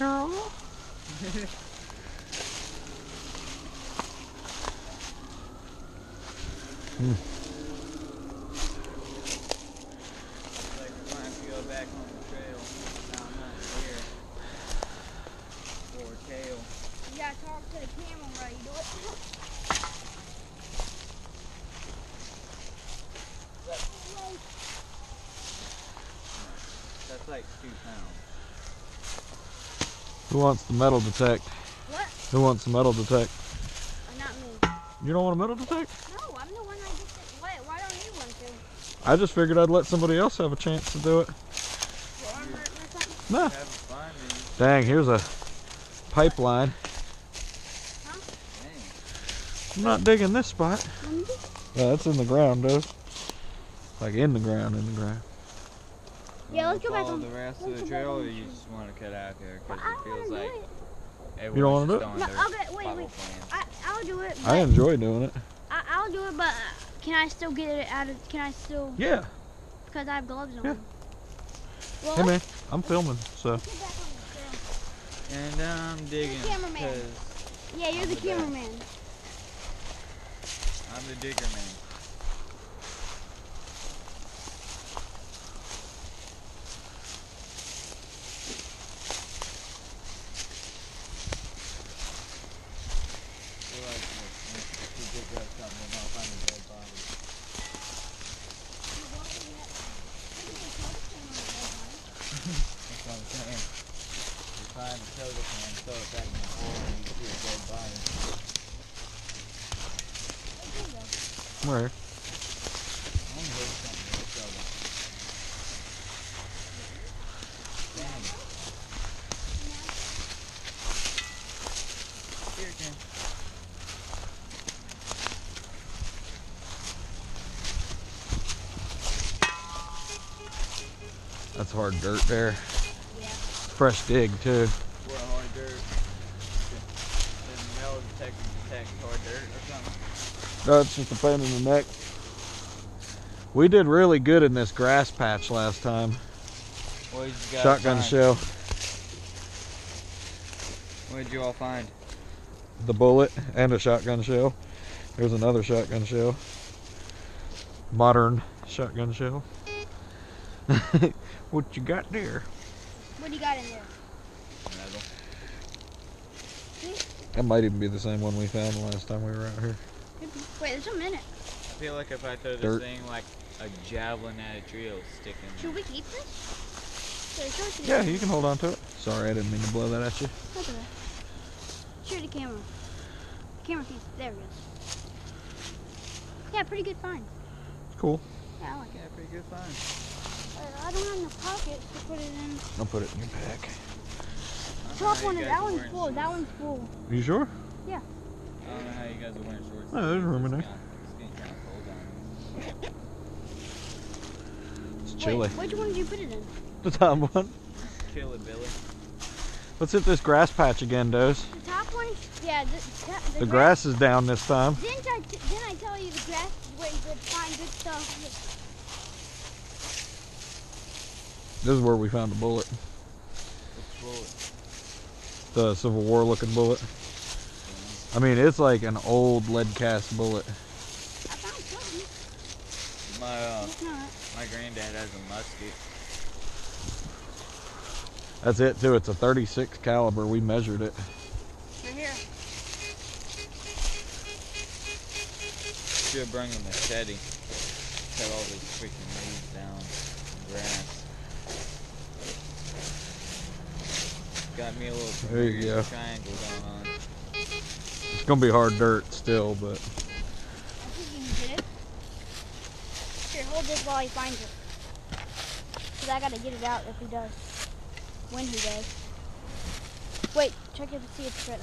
Like we're going to have to go back on the trail. Now I'm not here. Or tail. You gotta talk to the camera while you do it. That's like two pounds. Who wants the metal detect? What? Who wants the metal detect? Uh, not me. You don't want a metal detect? No, I'm the one that gets it wet. Why don't you want to? I just figured I'd let somebody else have a chance to do it. Your arm hurting or something? Nah. Having fun, man. Dang, here's a pipeline. Dang. I'm not digging this spot. Let me do- Yeah, that's in the ground, dude. Like in the ground, in the ground. Yeah, let's go back follow on- the rest of the trail, or you just want to cut out here? Because I it don't feels wanna like do it. everyone's don't wanna do it? on No, their okay, wait, wait. I, I'll do it. I enjoy doing it. I, I'll do it, but uh, can I still get it out of? Can I still? Yeah. Because I have gloves on. Yeah. Well, Hey man, I'm filming, so. get back on the trail. And I'm digging. cameraman. 'cause Yeah, you're I'm the the cameraman. I'm the digger man. Feel like if you dig up something, we're gonna find a dead body. That's what I'm saying. You find the soda can, throw it back in the hole, and you see a dead body. Where? I'm gonna hit something with a shovel. Dang. Here, Ken. That's hard dirt there. Yeah. Fresh dig too. Hard dirt? Detector detect hard dirt or something? No, it's just a pain in the neck. We did really good in this grass patch last time. What did you Shotgun find? shell, What did you all find? the bullet, and a shotgun shell. Here's another shotgun shell. Modern shotgun shell. what you got there? What do you got in there? Metal. That might even be the same one we found the last time we were out here. Could be. Wait, there's a minute. I feel like if I throw this Dirt. thing like a javelin at a tree, it'll stick in Should we keep this? Should I show it to the Yeah, you can hold on to it. Sorry, I didn't mean to blow that at you. Look at that. Show it the camera. Camera keys. There it is. Yeah, pretty good find. It's cool. Yeah, I like it. Yeah, pretty good find. Uh, I don't have enough pockets to put it in. I'll put it in your pack. I don't know Top one you that one's wearing full. That one's full. Are You sure? I don't know how you guys are wearing shorts. Oh, there's room in there. It's getting kind of cold down here. It's chilly. Wait, which one did you put it in? The top one. Kill it, Billy. Let's hit this grass patch again, Dose. The top one? Yeah, the, ta- the, The grass is down this time. Didn't I, t- didn't I tell you the grass is where you could find good stuff? This is where we found the bullet. Which bullet? The Civil War looking bullet. I mean, it's like an old lead cast bullet. I found something. My uh, my granddad has a musket. That's it too. It's a 36 caliber. We measured it. Right here. Should bring a machete. Cut all these freaking leaves down. and Grass. Got me a little There you go. triangle going on. It's gonna be hard dirt still, but I think you can get it. Here, hold this while he finds it. Because I got to get it out if he does. When he does. Wait, check it to see if it's right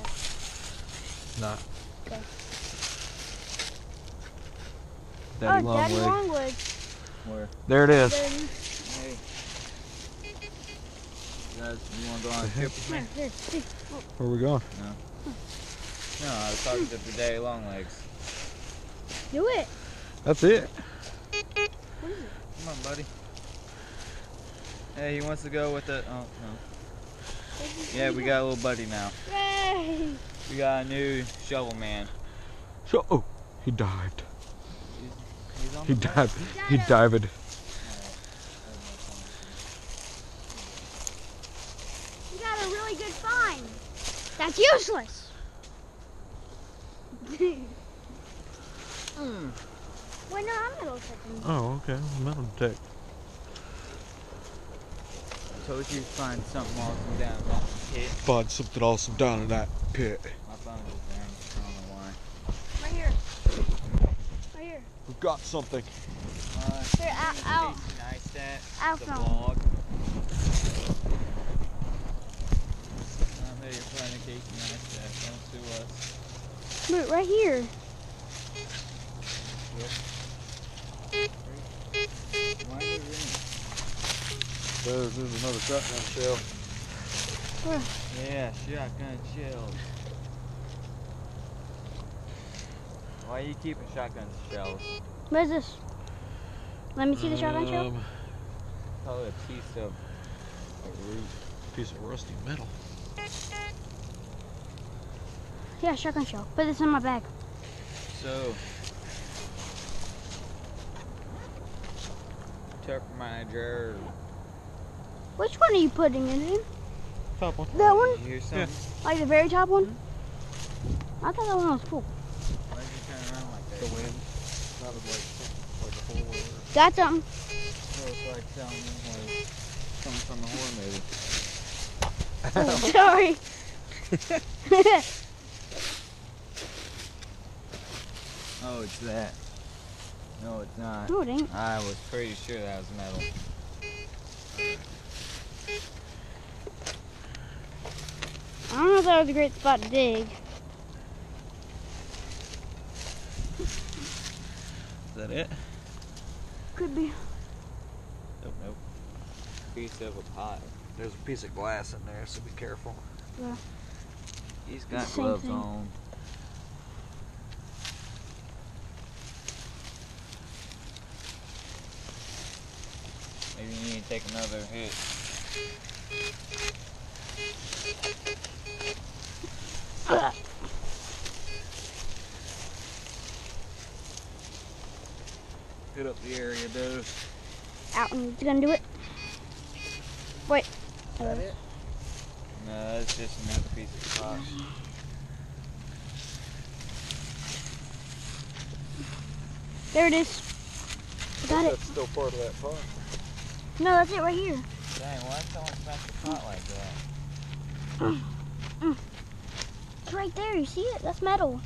there. nah. Okay. Daddy oh, long Daddy. Longwood. Where? There it is. There it is. Hey. You guys, you want to go on a trip with me? Here, here, see. Where we going? No, I was talking to the daddy long legs. do it. That's it. It? Come on, buddy. Hey, he wants to go with the. Oh no. Yeah, we got a little buddy now. Yay! We got a new shovel man. So, oh, he dived. He's on He the boat. dived. He Got dived. You got a really good find. That's useless. Mm. Wait, no, I'm metal detecting. Oh, okay. Metal detect. Told you to find something awesome down that pit. Find something awesome down in that pit. My phone was down. I don't know why. Right here. Right here. We've got something. Uh, Here, ow, ow. Casey Neistat, Ow, the phone. vlog. I'm here finding Casey Neistat. Don't sue us. Look, right here. Why are you ringing? There's, there's another shotgun shell. Yeah, shotgun shells. Why are you keeping shotgun shells? What is this? Let me see the shotgun shell. Um, Probably a piece of a. Piece of rusty metal. Yeah, shotgun shell. Put this in my bag. So, tuck my jar. Which one are you putting it in? Top one. That one? You hear something? Like the very top one? Mm-hmm. I thought that one was full. Why did you turn around like that? The wind. That was like, like a hole. or- Got something. So it's like something like something from the horror movie. Sorry. Oh, it's that. No, it's not. no, it ain't. I was pretty sure that was metal. I don't know if that was a great spot to dig. Is that it? Could be. Nope, nope. Piece of a pot. There's a piece of glass in there, so be careful. Yeah. He's got Same gloves thing. on. You need to take another hit. Hit up the area, dude. Out and it's gonna do it. Wait. Is that it? No, that's just another piece of pot. There it is. I got it. That's still part of that pot. No, that's it right here. Dang, why someone smash the pot like that? Mm, mm. It's right there. You see it? That's metal.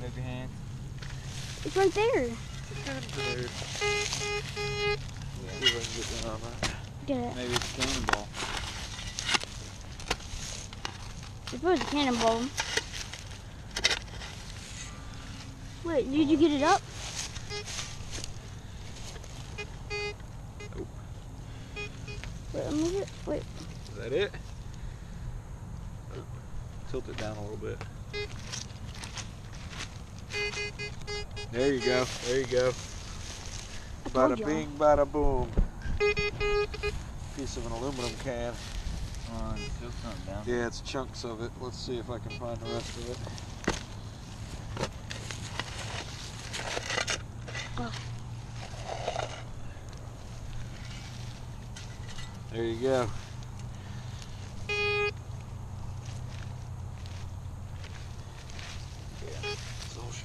Move your hands. It's right there. Dude. See if I can get down on that. Get it. Maybe it's a cannonball. It's supposed to cannonball. Wait, did you get it up? Nope. Wait, let me get. Wait. Is that it? Tilt it down a little bit. There you go. There you go. Bada bing, bada boom. Piece of an aluminum can. Oh, Come on, still something down. Yeah, it's chunks of it. Let's see if I can find the rest of it. Oh. There you go.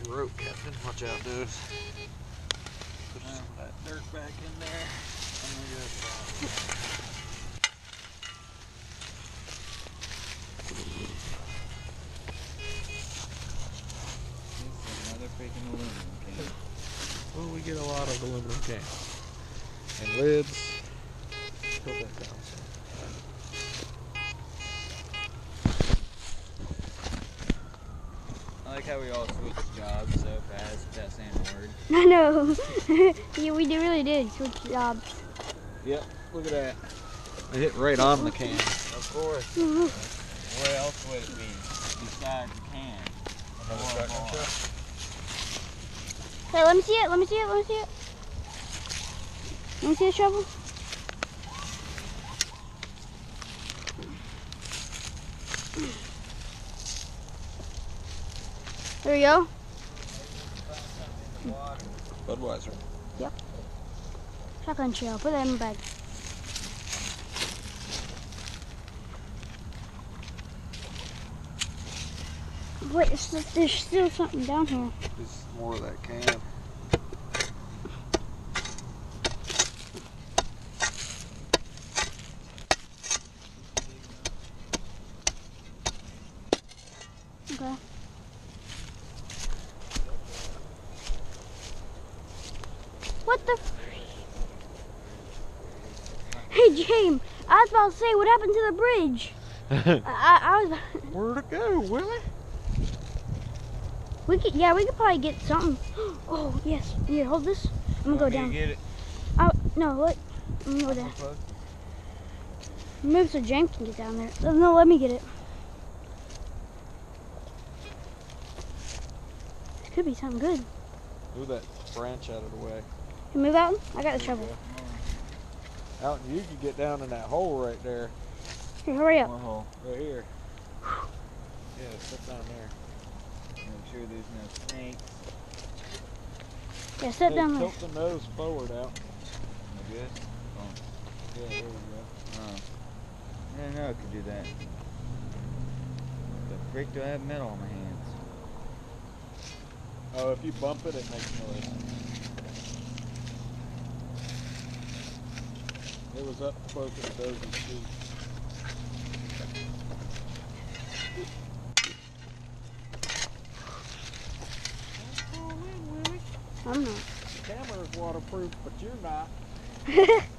That's all she wrote, Captain. Watch out, dudes. Put some of that dirt back in there. I'm gonna get It's another freaking aluminum can. Well, we get a lot of aluminum cans. And lids. Tilt that down how we all switched jobs so fast without saying a word. I know. yeah, we did, really did switch jobs. Yep, look at that. It hit right on the can. Of course. Mhm. What else would it be besides a can? Another Or a shotgun ball? shell? Hey, let me see it. Let me see it. Let me see it. Let me see the shovel. There you go. Budweiser. Shotgun shell. Put that in the bag. Wait, there's still, there's still something down here. Is more of that can. Okay. What the? f- Hey, I was about to say, what happened to the bridge? I, I, I was. Where'd it go, Willie? We could, yeah, we could probably get something. Oh yes, here, hold this. I'm gonna go Want me down. Get it. Oh no, let. I'm gonna go down. Move so James can get down there. No, No, let me get it. This could be something good. Move that branch out of the way. You move out. I got the shovel. Out and you can get down in that hole right there. Here, hurry up. One hole. Right here. Yeah, sit down there. Make sure there's no snakes. Yeah, sit Hey, down there. Tilt the nose forward out. No good? Oh. Yeah, there we go. Oh. I didn't know I could do that. The freak do I have metal on my hands? Oh, if you bump it, it makes noise. It was up close to Dozie's feet. I'm not. The camera's waterproof, but you're not.